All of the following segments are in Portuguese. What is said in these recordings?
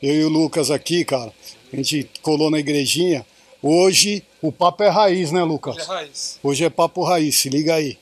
Eu e o Lucas aqui, cara, a gente colou na igrejinha. Hoje o papo é raiz, né, Lucas? É raiz. Hoje é papo raiz, se liga aí.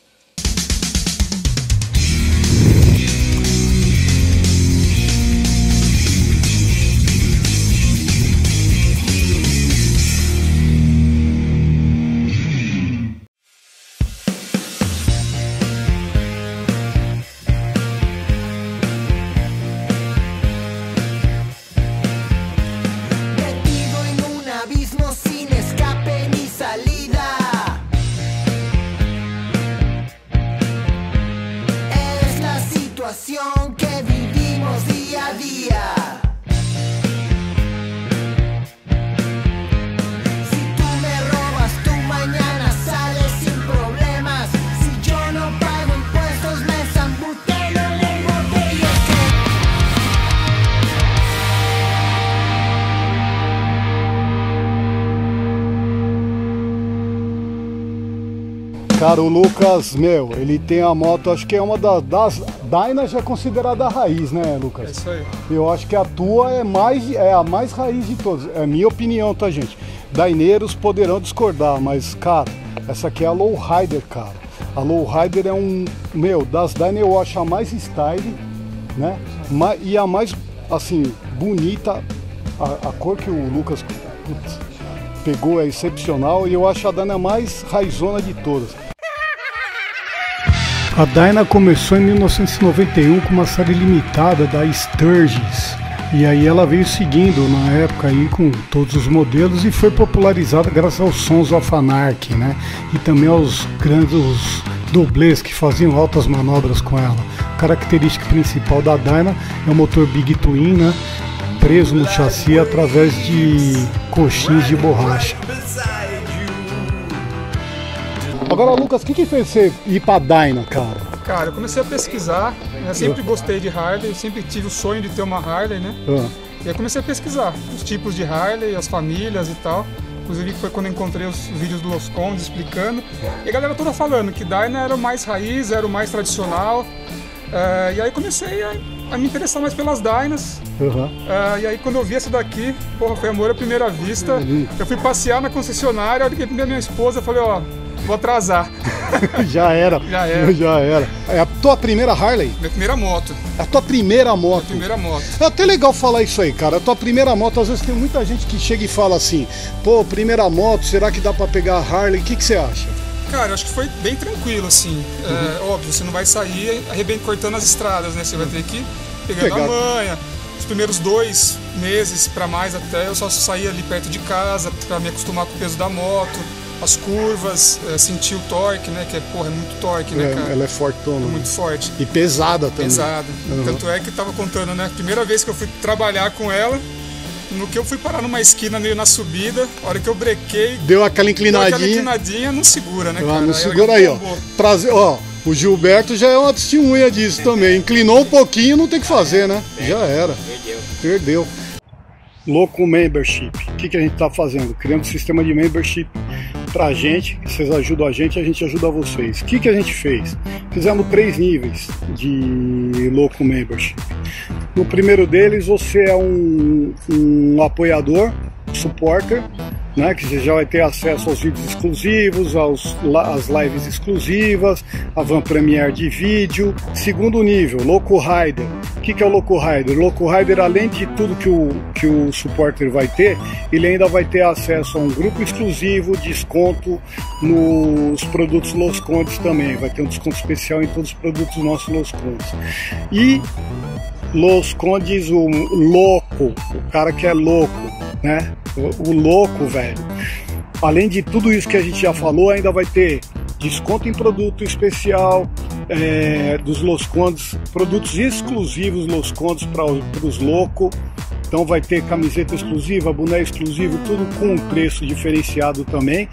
Cara, o Lucas, meu, ele tem a moto, acho que é uma das. das Dyna já é considerada a raiz, né, É Lucas? isso aí. Eu acho que a tua é, mais, é a mais raiz de todas. É a minha opinião, tá, gente? Daineiros poderão discordar, mas, cara, essa aqui é a Lowrider, cara. A Lowrider é um. Meu, das Dyna eu acho a mais style, né? E a mais, assim, bonita. A, a cor que o Lucas putz, pegou é excepcional e eu acho a Dyna a mais raizona de todas. A Dyna começou em 1991 com uma série limitada da Sturgis. E aí ela veio seguindo na época aí com todos os modelos e foi popularizada graças aos Sons of né? E também aos grandes dublês que faziam altas manobras com ela. A característica principal da Dyna é o motor Big Twin, né? Preso no chassi através de coxins de borracha. Agora, Lucas, o que, que fez você ir pra Dyna, cara? Cara, eu comecei a pesquisar, né? sempre gostei de Harley, sempre tive o sonho de ter uma Harley, né? Ah. E aí comecei a pesquisar os tipos de Harley, as famílias e tal. Inclusive foi quando encontrei os vídeos do Los Condes explicando. E a galera toda falando que Dyna era o mais raiz, era o mais tradicional. Eh, e aí comecei a, a me interessar mais pelas Dynas. Aham. Ah, e aí quando eu vi essa daqui, porra, foi amor à primeira vista. Uhum. Eu fui passear na concessionária, liguei pra minha esposa falei, ó, vou atrasar. Já era. Já era. Já era. É a tua primeira Harley? Minha primeira moto, É a tua primeira moto? primeira moto. É até legal falar isso aí, cara. A tua primeira moto, às vezes tem muita gente que chega e fala assim: pô, primeira moto, será que dá pra pegar a Harley? O que, que você acha? Cara, acho que foi bem tranquilo, assim. É, Uhum. óbvio, você não vai sair arrebentando cortando as estradas, né? Você vai ter que pegar Pegar. a manha. Os primeiros dois meses pra mais até, eu só saía ali perto de casa pra me acostumar com o peso da moto, as curvas, é, sentir o torque, né? Que é, porra, é muito torque, né, É, cara? ela é fortona. muito forte. E pesada também. Pesada. Uhum. Tanto é que tava contando, né? Primeira vez que eu fui trabalhar com ela, no que eu fui parar numa esquina meio na subida, a hora que eu brequei, Deu aquela deu aquela inclinadinha. inclinadinha, não segura, né, Ah, cara? não Aí segura aí, ó. Prazer, ó. O Gilberto já é uma testemunha disso também. Inclinou um pouquinho, não tem o que fazer, né? Já era. Perdeu. Loco Membership. O que, que a gente está fazendo? Criando um sistema de membership pra gente. Vocês ajudam a gente, a gente ajuda vocês. O que, que a gente fez? Fizemos três níveis de Loco Membership. No primeiro deles, você é um, um apoiador, supporter, né, que você já vai ter acesso aos vídeos exclusivos, aos, às lives exclusivas, a van premiere de vídeo. Segundo nível, Loco Rider. O que, que é o Loco Rider? O Loco Rider, além de tudo que o, que o supporter vai ter, ele ainda vai ter acesso a um grupo exclusivo, desconto nos produtos Los Condes também. Vai ter um desconto especial em todos os produtos nossos Los Condes. E Los Condes, o louco, o cara que é louco, né? O, o louco, velho. Além de tudo isso que a gente já falou, ainda vai ter desconto em produto especial é, dos Los Condes, produtos exclusivos Los Condes para os loucos. Então vai ter camiseta exclusiva, boné exclusivo, tudo com um preço diferenciado também.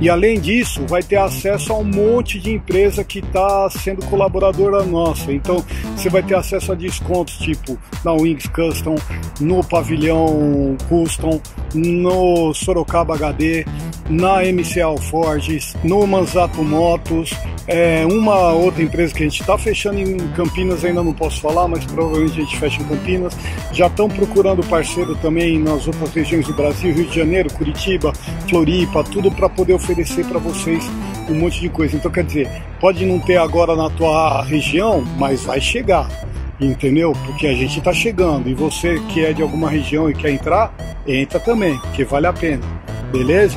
E além disso, vai ter acesso a um monte de empresa que está sendo colaboradora nossa. Então, você vai ter acesso a descontos tipo na Wings Custom, no Pavilhão Custom, no Sorocaba HD, na MCL Forges, no Manzato Motos, é, uma outra empresa que a gente está fechando em Campinas, ainda não posso falar, mas provavelmente a gente fecha em Campinas. Já estão procurando parceiro também nas outras regiões do Brasil, Rio de Janeiro, Curitiba, Floripa, tudo para poder oferecer para vocês um monte de coisa. Então, quer dizer, pode não ter agora na tua região, mas vai chegar. Entendeu? Porque a gente está chegando e você que é de alguma região e quer entrar, entra também, que vale a pena. Beleza?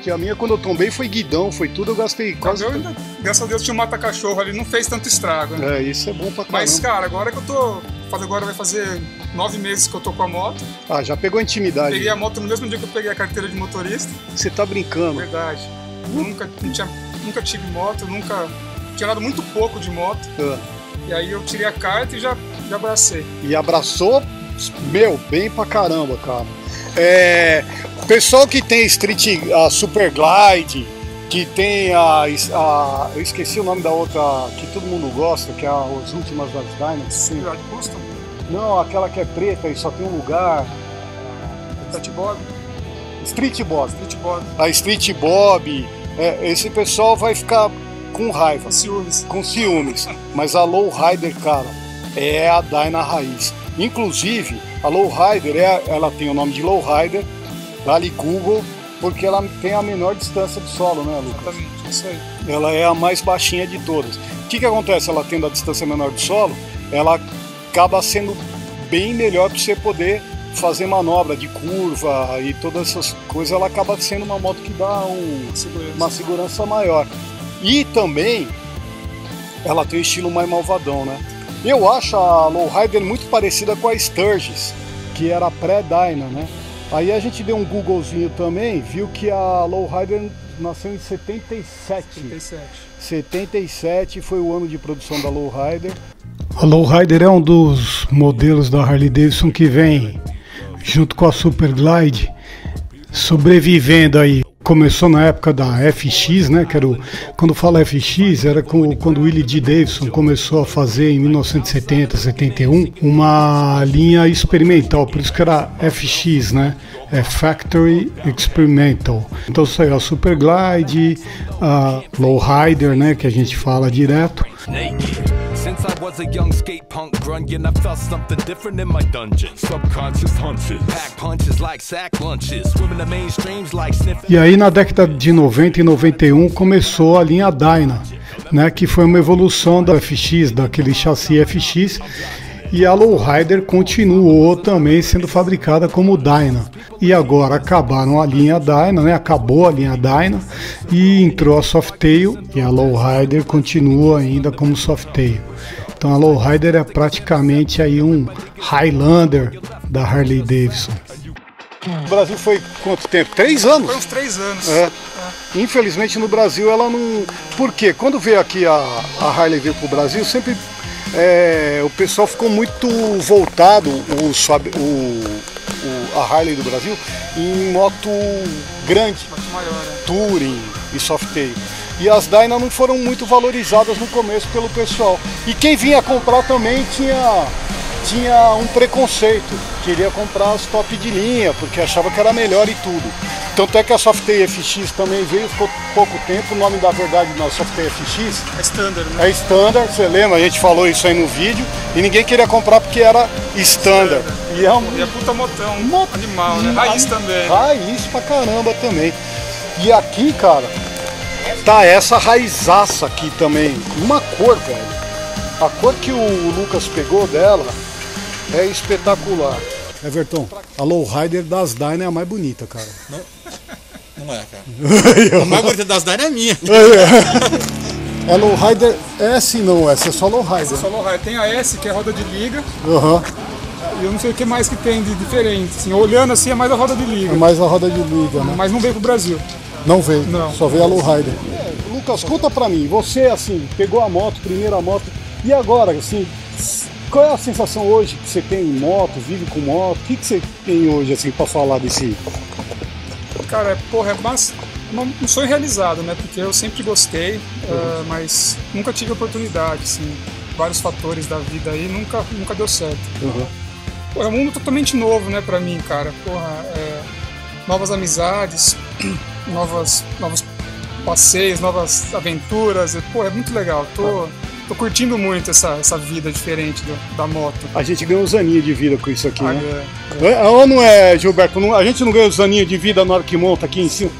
Que a minha quando eu tombei foi guidão, foi tudo, eu gastei quase. Eu ainda, graças a Deus tinha um mata-cachorro ali, não fez tanto estrago, né? É, isso é bom pra caramba. Mas, cara, agora que eu tô. Faz- Agora vai fazer nove meses que eu tô com a moto. Ah, já pegou intimidade. Peguei a moto no mesmo dia que eu peguei a carteira de motorista. Você tá brincando. Verdade. Nunca, tinha, nunca tive moto, nunca. Tinha andado muito pouco de moto. Ah, E aí eu tirei a carta e já, já abracei. E abraçou, meu, bem pra caramba, cara. É, pessoal que tem Street, a Super Glide, que tem a, a- Eu esqueci o nome da outra que todo mundo gosta, que é as últimas das Dynamics. Sim. Custom. Não, aquela que é preta e só tem um lugar. Touch Bob, Street Bob. Street Bob, A Street Bob. é, esse pessoal vai ficar com raiva. ciúmes. com ciúmes. Mas a Lowrider, cara, é a Dyna raiz. Inclusive, a Lowrider, é, ela tem o nome de Lowrider, dali Google, porque ela tem a menor distância do solo, né, Lucas? Exatamente, isso aí. Ela é a mais baixinha de todas. O que, que acontece? Ela tendo a distância menor do solo, ela acaba sendo bem melhor para você poder fazer manobra de curva e todas essas coisas. Ela acaba sendo uma moto que dá um, Segurança. uma segurança maior. E também ela tem o estilo mais malvadão, né? Eu acho a Lowrider muito parecida com a Sturgis, que era pré-Dyna, né? Aí a gente deu um Googlezinho também, viu que a Lowrider nasceu em 77. 37. 77 foi o ano de produção da Lowrider. A Lowrider é um dos modelos da Harley Davidson que vem junto com a Super Glide sobrevivendo aí. Começou na época da FX, né? Que era o, quando fala FX, era com, quando Willie D. Davidson começou a fazer em 1970, 71, uma linha experimental, por isso que era FX, né? É Factory Experimental. Então saiu a Super Glide, a Lowrider, né? Que a gente fala direto. naked. Since I was a young skate punk grunting, I felt something different in my dungeon. Subconscious hunches, pack punches like sack lunches, swimming the mainstreams like sniffing. E aí na década de 90 e 91 começou a linha Dyna, né, que foi uma evolução da FX, daquele chassi FX, e a Lowrider continuou também sendo fabricada como Dyna. E agora acabaram a linha Dyna, né, acabou a linha Dyna e entrou a Softail e a Lowrider continua ainda como Softail. Então a Lowrider é praticamente aí um Highlander da Harley Davidson. O Brasil foi quanto tempo? Três anos? Foi uns três anos. É. Infelizmente no Brasil ela não. Por quê? Quando veio aqui a, a Harley veio pro Brasil, sempre é, o pessoal ficou muito voltado, o, o, o- a Harley do Brasil, em moto grande, maior, né? Touring e Softail. E as Dyna não foram muito valorizadas no começo pelo pessoal. E quem vinha comprar também tinha, tinha um preconceito. Queria comprar as top de linha, porque achava que era melhor e tudo. Tanto é que a Softail FX também veio, ficou pouco tempo. O nome da verdade na Softail FX É standard, né? é Standard, você lembra? A gente falou isso aí no vídeo. E ninguém queria comprar porque era Standard. E é um E a puta motão, Mo- animal, né? Raiz também. Raiz pra caramba também. E aqui, cara, tá essa raizaça aqui também. Uma cor, velho. A cor que o Lucas pegou dela é espetacular. Everton, a Lowrider das Dyna é a mais bonita, cara. Não é, cara. A mais bonita das Dyna é minha. É Lowrider S não, essa é só Lowrider. Só lowrider. Tem a S, que é a roda de liga, Aham. e eu não sei o que mais que tem de diferente. Assim, olhando assim, é mais a roda de É liga. mais a roda de liga, né? Mas não veio pro Brasil. Não veio, Não. só veio a Lowrider. Lucas, conta pra mim, você assim, pegou a moto, primeira moto, e agora, assim, qual é a sensação hoje que você tem em moto, vive com moto? O que, que você tem hoje, assim, pra falar desse... Cara, é, porra, é mas, uma- um sonho realizado, né? Porque eu sempre gostei, ah, mas nunca tive oportunidade, assim. Vários fatores da vida aí, nunca, nunca deu certo. Pô, é um mundo totalmente novo, né, pra mim, cara. Porra, é, novas amizades, novas, novos passeios, novas aventuras. Pô, é muito legal. Tô, tô curtindo muito essa, essa vida diferente do- da moto. A gente ganha uns aninhos de vida com isso aqui, Ah, né? é. É, ou não é, Gilberto? Não- a gente não ganha uns aninhos de vida na hora que monta aqui em cima?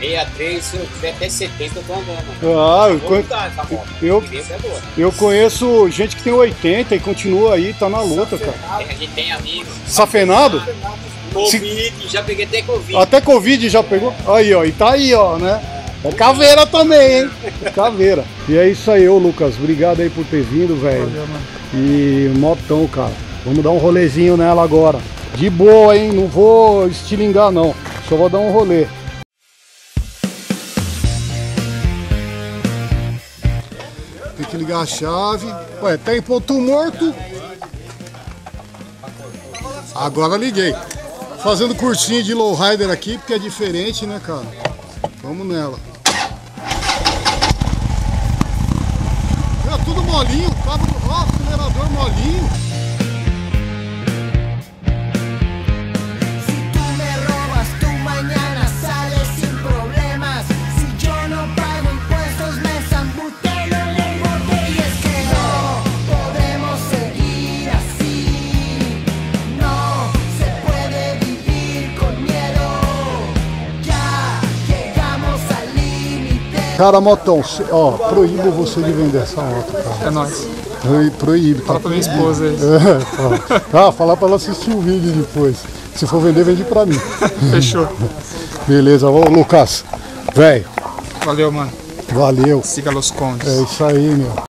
63, se eu tiver até 70, eu tô andando. Ah, eu, conhe- moto. eu- é boa. eu conheço gente que tem 80 e continua aí, tá na luta, cara. A gente tem amigos. Safenado? Covid, já peguei até Covid. Até Covid já pegou? Aí, ó, e tá aí, ó, né? É caveira também, hein? É caveira. E é isso aí, ô Lucas. Obrigado aí por ter vindo, velho. E motão, cara. Vamos dar um rolezinho nela agora. De boa, hein? Não vou estilingar, não. Só vou dar um rolê. Tem que ligar a chave. Ué, tá em ponto morto. Agora liguei. Fazendo cursinho de lowrider aqui, porque é diferente, né, cara? Vamos nela. É tudo molinho, cabo, ó, acelerador molinho. Cara, motão, ó, proíbo você de vender essa moto, cara. É nóis. Proí- Proíbe, tá? Fala pra minha esposa aí. É, fala. Ah, falar pra ela assistir o vídeo depois. Se for vender, vende pra mim. Fechou. Beleza, ô Lucas. Velho, Valeu, mano. valeu. Siga Los Condes. É isso aí, meu.